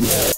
Yeah.